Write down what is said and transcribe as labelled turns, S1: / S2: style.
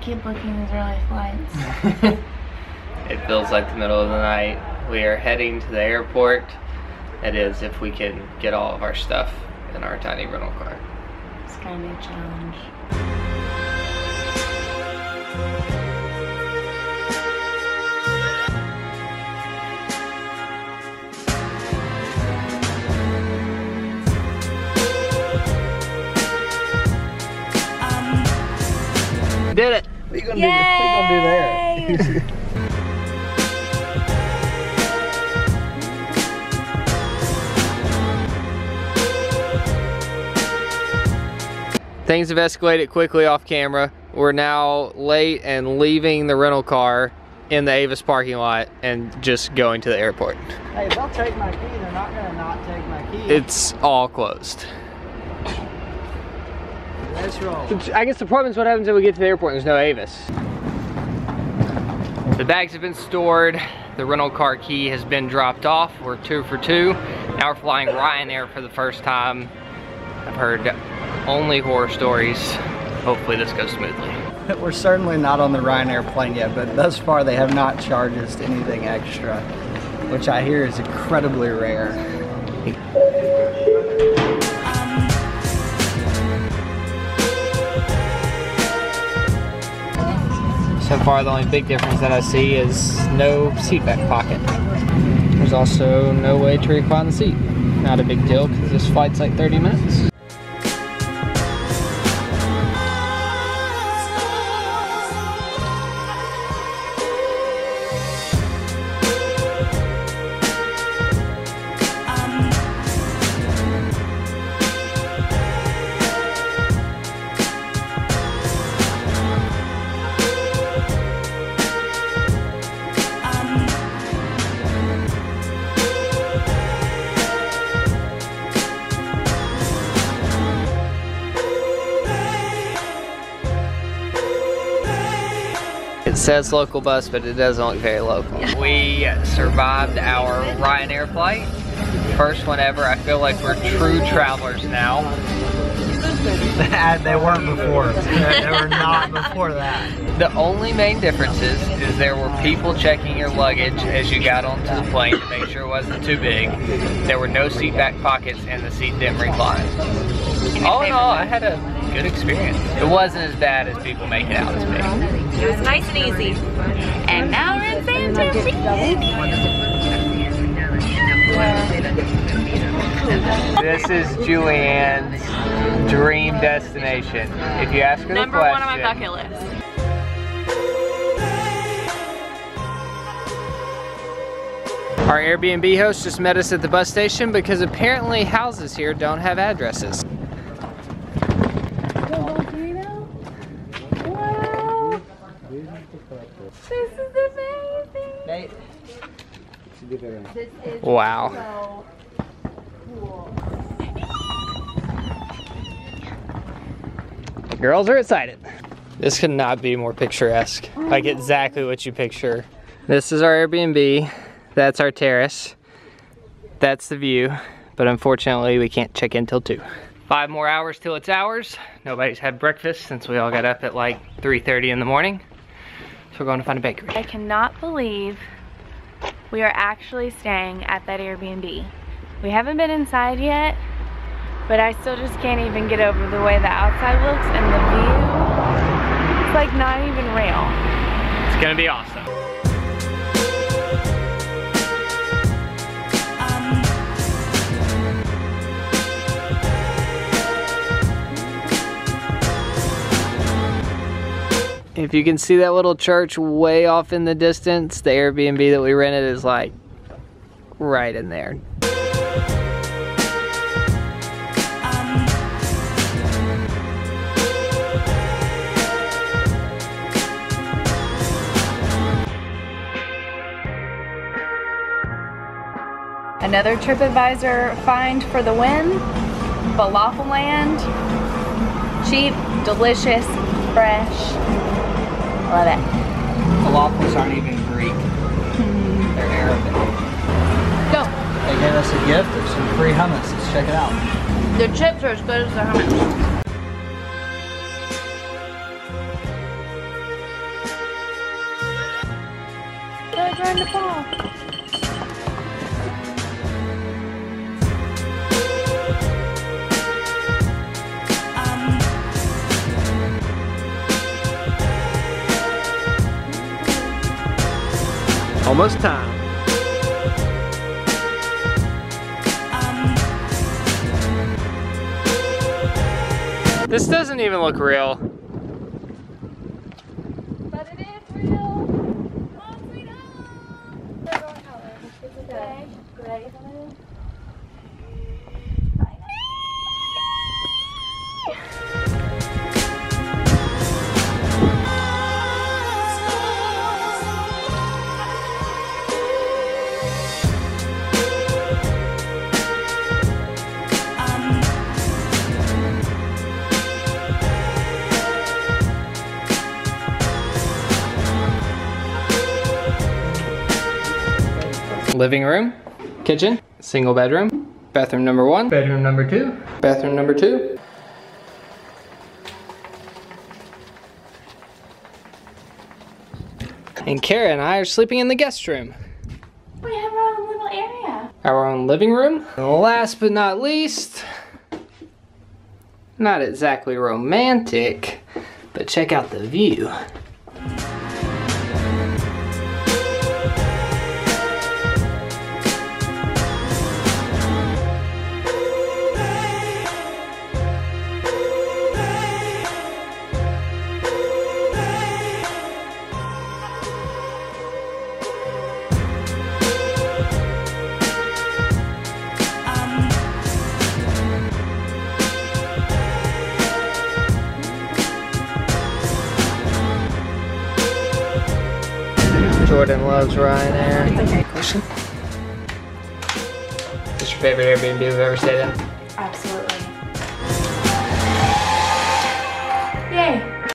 S1: keep booking these early flights.
S2: it feels like the middle of the night. We are heading to the airport. It is if we can get all of our stuff in our tiny rental car.
S1: It's gonna be a challenge.
S2: Did it!
S3: What are you gonna, do, what are you gonna do there?
S2: Things have escalated quickly off camera. We're now late and leaving the rental car in the Avis parking lot and just going to the airport.
S3: Hey, if they'll take my key. They're not gonna not take my key.
S2: It's all closed.
S3: Let's.
S2: I guess the problem is what happens when we get to the airport and there's no Avis. The bags have been stored. The rental car key has been dropped off. We're two for two. Now we're flying Ryanair for the first time. I've heard only horror stories. Hopefully this goes smoothly.
S3: We're certainly not on the Ryanair plane yet, but thus far they have not charged us anything extra, which I hear is incredibly rare.
S2: So far the only big difference that I see is no seat back pocket. There's also no way to recline the seat. Not a big deal because this flight's like 30 minutes. Says local bus, but it doesn't look very local. We survived our Ryanair flight. First one ever. I feel like we're true travelers now.
S3: they weren't before. they were not before that.
S2: The only main differences is there were people checking your luggage as you got onto the plane to make sure it wasn't too big. There were no seat back pockets and the seat didn't recline. All in all, I had a good experience. It wasn't as bad as people make it out to be.
S4: It was nice and easy. And now we're in Santorini.
S2: This is Julianne's dream destination. If you ask her
S4: Number
S2: the question,
S4: one on my bucket list.
S2: Our Airbnb host just met us at the bus station because apparently houses here don't have addresses.
S1: This is amazing.
S3: They,
S1: This is
S2: Wow.
S1: so cool.
S2: Girls are excited. This could not be more picturesque. Like exactly what you picture. This is our Airbnb. That's our terrace. That's the view. But unfortunately, we can't check in till 2. Five more hours till it's ours. Nobody's had breakfast since we all got up at like 3.30 in the morning. So we're going to find a bakery.
S1: I cannot believe we are actually staying at that Airbnb. We haven't been inside yet, but I still just can't even get over the way the outside looks and the view. It's like not even real.
S2: It's gonna be awesome. If you can see that little church way off in the distance, the Airbnb that we rented is like right in there.
S1: Another TripAdvisor find for the win. Falafel Land. Cheap, delicious, fresh. Love it.
S3: Falafels aren't even Greek. Mm-hmm. They're Arabic.
S1: Go.
S3: They gave us a gift of some free hummus. Let's check it out.
S1: The chips are as good as the hummus. They're trying fall.
S2: Almost time. This doesn't even look real.
S1: But it is real.
S2: Living room, kitchen, single bedroom, bathroom number one, bedroom number two, bathroom number two. And Kara and I are sleeping in the guest room.
S1: We have our own little area.
S2: Our own living room. And last but not least, not exactly romantic, but check out the view. Jordan loves Ryanair. Question? What's your favorite Airbnb we've ever stayed in?
S1: Absolutely.